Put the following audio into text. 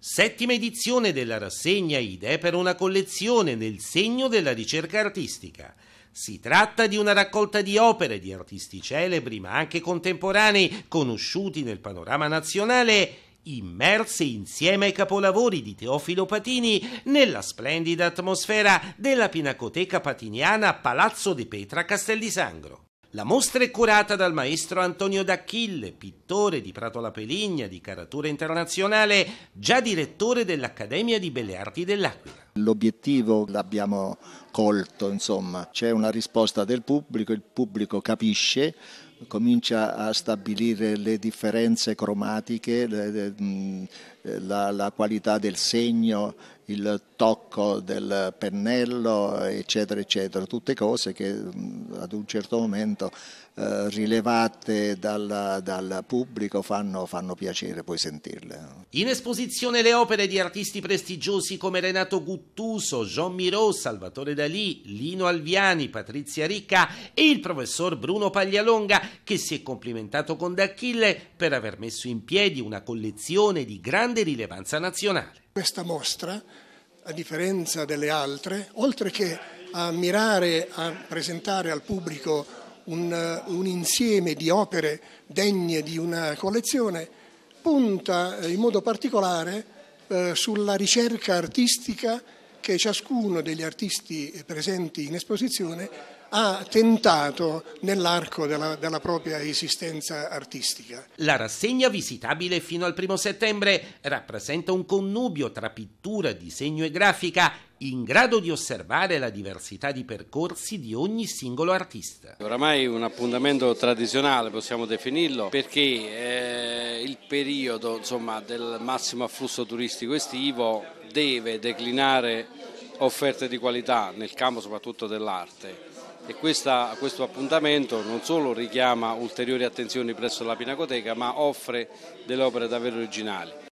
Settima edizione della rassegna Idee per una collezione nel segno della ricerca artistica. Si tratta di una raccolta di opere di artisti celebri ma anche contemporanei conosciuti nel panorama nazionale immerse insieme ai capolavori di Teofilo Patini nella splendida atmosfera della Pinacoteca Patiniana Palazzo di Petra Castel di Sangro. La mostra è curata dal maestro Antonio D'Achille, pittore di Prato La Peligna, di caratura internazionale, già direttore dell'Accademia di Belle Arti dell'Aquila. L'obiettivo l'abbiamo colto, insomma, c'è una risposta del pubblico, il pubblico capisce, comincia a stabilire le differenze cromatiche, la, la qualità del segno, il tocco del pennello, eccetera, eccetera, tutte cose che ad un certo momento eh, rilevate dal, dal pubblico fanno, fanno, piacere poi sentirle. In esposizione le opere di artisti prestigiosi come Renato Guttuso, Jean Miro, Salvatore Dalì, Lino Alviani, Patrizia Ricca e il professor Bruno Paglialonga che si è complimentato con D'Achille per aver messo in piedi una collezione di grande rilevanza nazionale. Questa mostra, a differenza delle altre, oltre che a mirare a presentare al pubblico un, un insieme di opere degne di una collezione, punta in modo particolare eh, sulla ricerca artistica che ciascuno degli artisti presenti in esposizione ha tentato nell'arco della, della, propria esistenza artistica. La rassegna visitabile fino al primo settembre rappresenta un connubio tra pittura, disegno e grafica in grado di osservare la diversità di percorsi di ogni singolo artista. Oramai un appuntamento tradizionale possiamo definirlo perché eh, il periodo insomma, del massimo afflusso turistico estivo deve declinare offerte di qualità nel campo soprattutto dell'arte e questa, questo appuntamento non solo richiama ulteriori attenzioni presso la Pinacoteca ma offre delle opere davvero originali.